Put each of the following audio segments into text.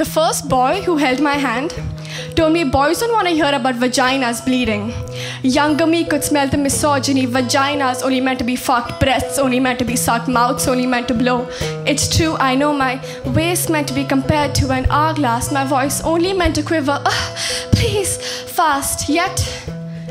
The first boy who held my hand told me boys don't want to hear about vaginas bleeding. Younger me could smell the misogyny. Vaginas only meant to be fucked, breasts only meant to be sucked, mouths only meant to blow. It's true, I know my waist meant to be compared to an hourglass. My voice only meant to quiver. "Ugh, please, fast. Yet,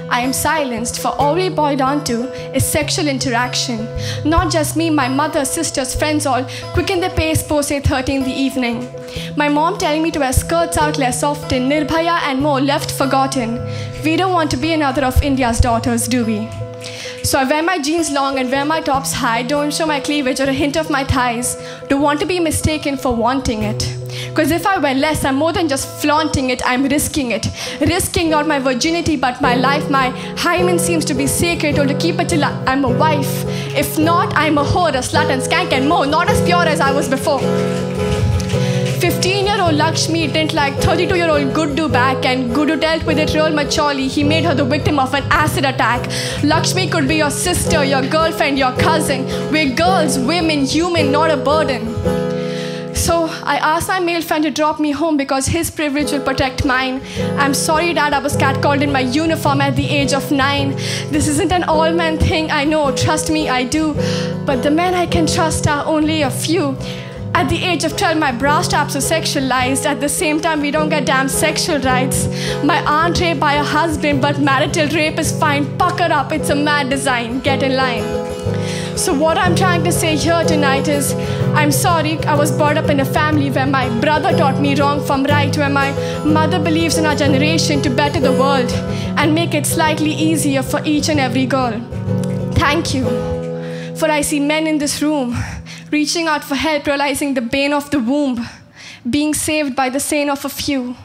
I am silenced, for all we boil down to is sexual interaction. Not just me, my mother, sisters, friends all quicken the pace post 8.30 in the evening. My mom telling me to wear skirts out less often, Nirbhaya and more left forgotten. We don't want to be another of India's daughters, do we? So I wear my jeans long and wear my tops high, don't show my cleavage or a hint of my thighs. Don't want to be mistaken for wanting it. Because if I wear less, I'm more than just flaunting it, I'm risking it. Risking not my virginity, but my life. My hymen seems to be sacred, or to keep it till I'm a wife. If not, I'm a whore, a slut, and skank and more, not as pure as I was before. 15 year old Lakshmi didn't like 32 year old Guddu back, and Guddu dealt with it real maturely. He made her the victim of an acid attack. Lakshmi could be your sister, your girlfriend, your cousin. We're girls, women, human, not a burden. So I asked my male friend to drop me home because his privilege will protect mine. I'm sorry, Dad, I was catcalled in my uniform at the age of nine. This isn't an all man thing, I know, trust me, I do. But the men I can trust are only a few. At the age of 12, my bra straps are sexualized. At the same time, we don't get damn sexual rights. My aunt raped by a husband, but marital rape is fine. Pucker up, it's a mad design. Get in line. So, what I'm trying to say here tonight is I'm sorry I was brought up in a family where my brother taught me wrong from right, where my mother believes in our generation to better the world and make it slightly easier for each and every girl. Thank you. For I see men in this room reaching out for help, realizing the bane of the womb, being saved by the sin of a few.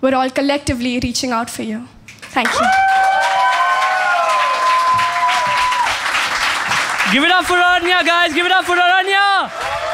We're all collectively reaching out for you. Thank you. Give it up for Aranya, guys. Give it up for Aranya.